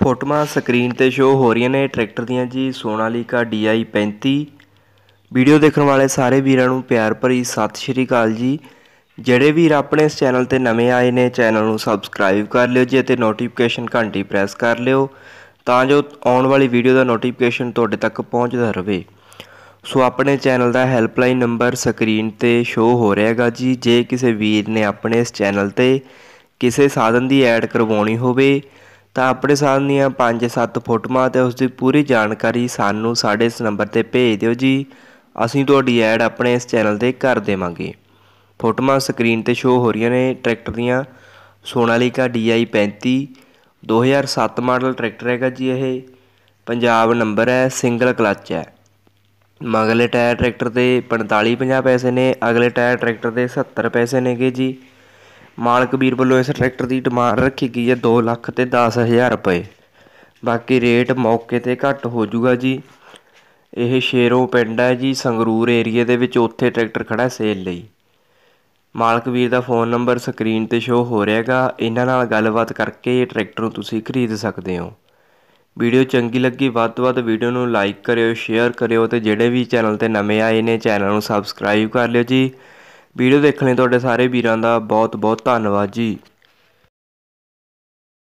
ਫੋਟੋਆਂ ਸਕਰੀਨ ਤੇ ਸ਼ੋ ਹੋ ਰਹੀਆਂ ਨੇ ਟਰੈਕਟਰ ਦੀਆਂ ਜੀ, ਸੋਨਾਲੀਕਾ DI 35 ਵੀਡੀਓ ਦੇਖਣ ਵਾਲੇ ਸਾਰੇ ਵੀਰਾਂ ਨੂੰ ਪਿਆਰ ਭਰੀ ਸਤਿ ਸ਼੍ਰੀ ਅਕਾਲ ਜੀ। ਜਿਹੜੇ ਵੀਰ ਆਪਣੇ ਇਸ ਚੈਨਲ ਤੇ ਨਵੇਂ ਆਏ ਨੇ, ਚੈਨਲ ਨੂੰ ਸਬਸਕ੍ਰਾਈਬ ਕਰ ਲਿਓ ਜੀ ਅਤੇ ਨੋਟੀਫਿਕੇਸ਼ਨ ਘੰਟੀ ਪ੍ਰੈਸ ਕਰ ਲਿਓ ਤਾਂ ਜੋ ਆਉਣ ਵਾਲੀ ਵੀਡੀਓ ਦਾ ਨੋਟੀਫਿਕੇਸ਼ਨ ਤੁਹਾਡੇ ਤੱਕ ਪਹੁੰਚਦਾ ਰਹੇ ਸੋ ਆਪਣੇ ਚੈਨਲ ਦਾ ਹੈਲਪਲਾਈਨ ਨੰਬਰ ਸਕਰੀਨ ਤੇ ਸ਼ੋ ਹੋ ਰਿਹਾ ਹੈਗਾ ਜੀ। ਜੇ ਕਿਸੇ ਵੀਰ ਨੇ ਆਪਣੇ ਇਸ ਚੈਨਲ ਤੇ ਕਿਸੇ ਸਾਧਨ ਦੀ ਐਡ ਕਰਵਾਉਣੀ ਹੋਵੇ ਤਾਂ ਆਪਣੇ ਸਾਧਨ ਦੀਆਂ 5-7 ਫੋਟੋਆਂ ਤੇ ਉਸ ਦੀ ਪੂਰੀ ਜਾਣਕਾਰੀ ਸਾਨੂੰ ਸਾਡੇ ਇਸ ਨੰਬਰ ਤੇ ਭੇਜ ਦਿਓ ਜੀ। ਅਸੀਂ ਤੁਹਾਡੀ ਐਡ ਆਪਣੇ ਇਸ ਚੈਨਲ ਤੇ ਕਰ ਦੇਵਾਂਗੇ। ਫੋਟੋਆਂ ਸਕਰੀਨ ਤੇ ਸ਼ੋ ਹੋ ਰਹੀਆਂ ਨੇ ਟਰੈਕਟਰ ਦੀਆਂ। ਸੋਨਾਲੀਕਾ DI 35 2007 ਮਾਡਲ ਟਰੈਕਟਰ ਹੈਗਾ ਜੀ ਇਹ। ਪੰਜਾਬ ਨੰਬਰ ਹੈ, ਸਿੰਗਲ ਕਲੱਚ ਹੈ। ਮਗਲੇ ਟਾਇਰ ਟਰੈਕਟਰ ਦੇ 45 50 ਪੈਸੇ ਨੇ, ਅਗਲੇ ਟਾਇਰ ਟਰੈਕਟਰ ਦੇ 70 ਪੈਸੇ ਨੇਗੇ ਜੀ। ਮਾਲਕ ਵੀਰ ਵੱਲੋਂ ਇਸ ਟਰੈਕਟਰ ਦੀ ਡਿਮਾਂਡ ਰੱਖੀ ਗਈ ਹੈ 2 ਲੱਖ ਤੇ 10000 ਰੁਪਏ। ਬਾਕੀ ਰੇਟ ਮੌਕੇ ਤੇ ਘੱਟ ਹੋ ਜਾਊਗਾ ਜੀ। ਇਹ ਸ਼ੇਰੋਂ ਪਿੰਡ ਹੈ ਜੀ, ਸੰਗਰੂਰ ਏਰੀਆ ਦੇ ਵਿੱਚ ਉੱਥੇ ਟਰੈਕਟਰ ਖੜਾ ਸੇਲ ਲਈ। ਮਾਲਕ ਵੀਰ ਦਾ ਫੋਨ ਨੰਬਰ ਸਕਰੀਨ ਤੇ ਸ਼ੋ ਹੋ ਰਿਹਾਗਾ ਇਹਨਾਂ ਨਾਲ ਗੱਲਬਾਤ ਕਰਕੇ ਇਹ ਟਰੈਕਟਰ ਨੂੰ ਤੁਸੀਂ ਖਰੀਦ ਸਕਦੇ ਹੋ। ਵੀਡੀਓ ਚੰਗੀ ਲੱਗੀ, ਵੱਧ ਤੋਂ ਵੱਧ ਵੀਡੀਓ ਨੂੰ ਲਾਈਕ ਕਰਿਓ, ਸ਼ੇਅਰ ਕਰਿਓ ਤੇ ਜਿਹੜੇ ਵੀ ਚੈਨਲ ਤੇ ਨਵੇਂ ਆਏ ਨੇ, ਚੈਨਲ ਨੂੰ ਸਬਸਕ੍ਰਾਈਬ ਕਰ ਲਿਓ ਜੀ। ਵੀਡੀਓ ਦੇਖਣ ਲਈ ਤੁਹਾਡੇ ਸਾਰੇ ਵੀਰਾਂ ਦਾ ਬਹੁਤ ਬਹੁਤ ਧੰਨਵਾਦ ਜੀ।